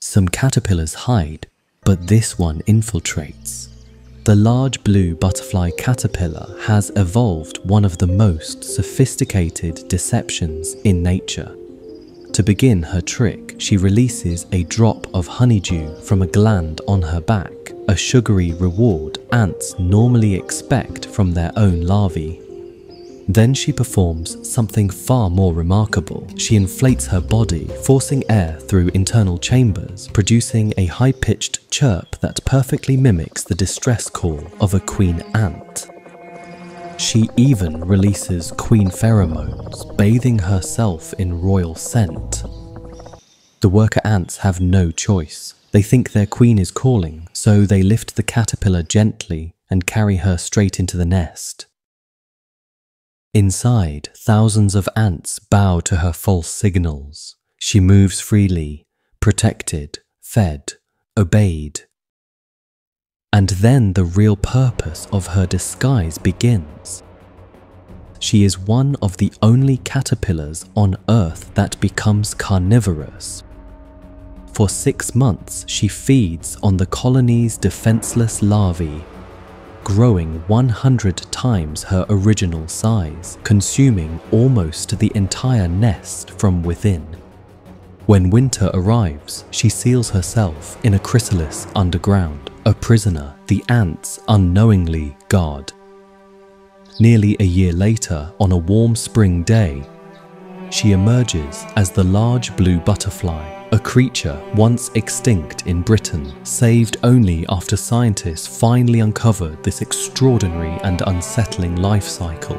Some caterpillars hide, but this one infiltrates. The large blue butterfly caterpillar has evolved one of the most sophisticated deceptions in nature. To begin her trick, she releases a drop of honeydew from a gland on her back, a sugary reward ants normally expect from their own larvae. Then she performs something far more remarkable. She inflates her body, forcing air through internal chambers, producing a high pitched chirp that perfectly mimics the distress call of a queen ant. She even releases queen pheromones, bathing herself in royal scent. The worker ants have no choice. They think their queen is calling, so they lift the caterpillar gently and carry her straight into the nest. Inside, thousands of ants bow to her false signals. She moves freely, protected, fed, obeyed. And then the real purpose of her disguise begins. She is one of the only caterpillars on Earth that becomes carnivorous. For six months, she feeds on the colony's defenseless larvae growing 100 times her original size, consuming almost the entire nest from within. When winter arrives, she seals herself in a chrysalis underground, a prisoner the ants unknowingly guard. Nearly a year later, on a warm spring day, she emerges as the large blue butterfly a creature once extinct in Britain, saved only after scientists finally uncovered this extraordinary and unsettling life cycle